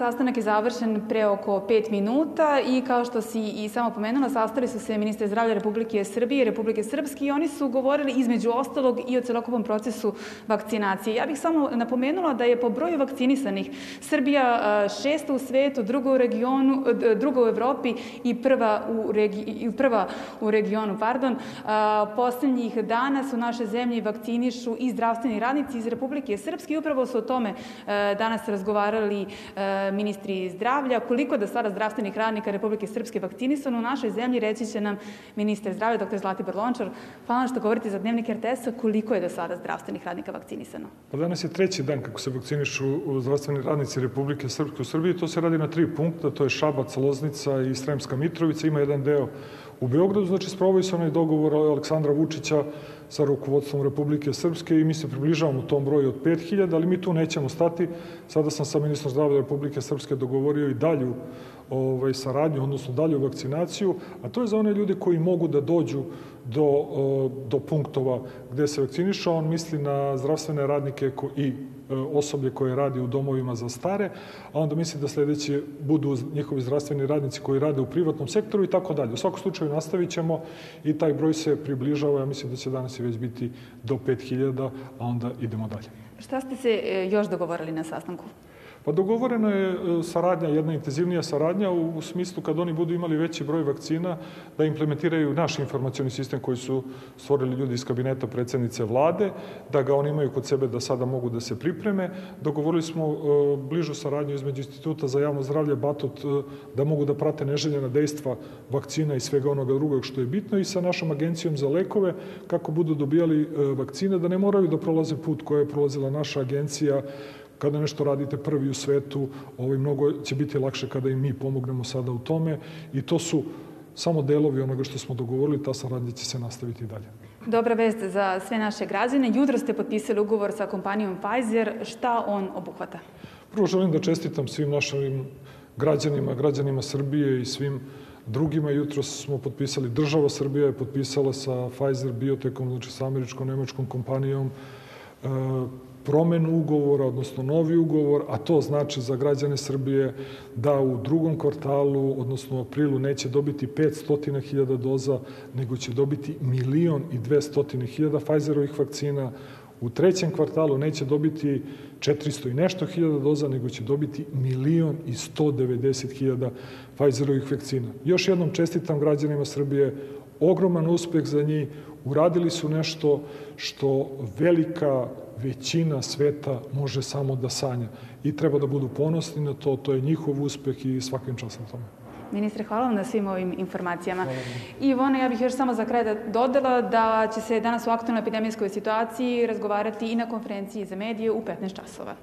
Sastanak je završen pre oko pet minuta i kao što si i samo pomenula, sastali su se ministre zdravlja Republike Srbije i Republike Srpske i oni su govorili između ostalog i o celokupnom procesu vakcinacije. Ja bih samo napomenula da je po broju vakcinisanih Srbija šesta u svetu, druga u regionu, druga u Evropi i prva u, regi, prva u regionu. Pardon. Poslednjih dana su naše zemlje vakcinišu i zdravstveni radnici iz Republike Srpske i upravo su o tome danas razgovarali ministri zdravlja, koliko da sada zdravstvenih radnika Republike Srpske vakcinisano u našoj zemlji, reći će nam ministar zdravlja, dr. Zlatibor Lončar. Hvala što govorite za dnevnik RTS-a, koliko je do sada zdravstvenih radnika vakcinisano? Pa danas je treći dan kako se vakcinišu zdravstveni radnici Republike Srpske u Srbiji. To se radi na tri punkta, to je Šabac, Loznica i Sremska Mitrovica. Ima jedan deo u Beogradu, znači sprovoj se onaj dogovor Aleksandra Vučića sa rukovodstvom Republike Srpske i mi se približavamo tom broju od 5000, ali mi tu nećemo stati. Sada sam sa ministrom zdravlja Republike Srpske dogovorio i dalju ovaj, saradnju, odnosno dalju vakcinaciju, a to je za one ljude koji mogu da dođu do, do punktova gde se vakciniša. On misli na zdravstvene radnike i osoblje koje radi u domovima za stare, a onda misli da sledeći budu njihovi zdravstveni radnici koji rade u privatnom sektoru i tako dalje. U svakom slučaju nastavit ćemo i taj broj se približava, ja mislim da će danas i već biti do 5000, a onda idemo dalje. Šta ste se e, još dogovorili na sastanku? Pa dogovorena je e, saradnja, jedna intenzivnija saradnja u, smislu kad oni budu imali veći broj vakcina da implementiraju naš informacioni sistem koji su stvorili ljudi iz kabineta predsednice vlade, da ga oni imaju kod sebe da sada mogu da se pripreme. Dogovorili smo e, bližu saradnju između Instituta za javno zdravlje Batut e, da mogu da prate neželjena dejstva vakcina i svega onoga drugog što je bitno i sa našom agencijom za lekove kako budu dobijali vakcine da ne moraju da prolaze put koje je prolazila naša agencija kada nešto radite prvi u svetu, ovaj, mnogo će biti lakše kada i mi pomognemo sada u tome i to su samo delovi onoga što smo dogovorili, ta saradnja će se nastaviti i dalje. Dobra vest za sve naše građane. Jutro ste potpisali ugovor sa kompanijom Pfizer. Šta on obuhvata? Prvo želim da čestitam svim našim građanima, građanima Srbije i svim drugima. Jutro smo potpisali, država Srbija je potpisala sa Pfizer biotekom, znači sa američkom-nemačkom kompanijom, e, promenu ugovora, odnosno novi ugovor, a to znači za građane Srbije da u drugom kvartalu, odnosno u aprilu, neće dobiti 500.000 doza, nego će dobiti milion i 200.000 Pfizerovih vakcina, u trećem kvartalu neće dobiti 400 i nešto hiljada doza, nego će dobiti milion i 190 hiljada Pfizerovih vakcina. Još jednom čestitam građanima Srbije, ogroman uspeh za njih, uradili su nešto što velika većina sveta može samo da sanja. I treba da budu ponosni na to, to je njihov uspeh i svakim časom tome. Ministre, hvala vam na svim ovim informacijama. I Ivona, ja bih još samo za kraj da dodala da će se danas u aktualnoj epidemijskoj situaciji razgovarati i na konferenciji za medije u 15 časova.